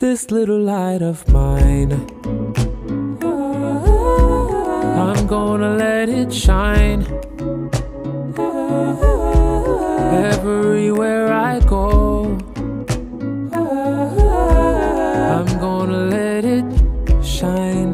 This little light of mine, I'm gonna let it shine. Everywhere I go, I'm gonna let it shine.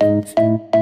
嗯